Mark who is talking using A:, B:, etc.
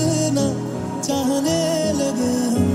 A: इतना चाहने लगे हम।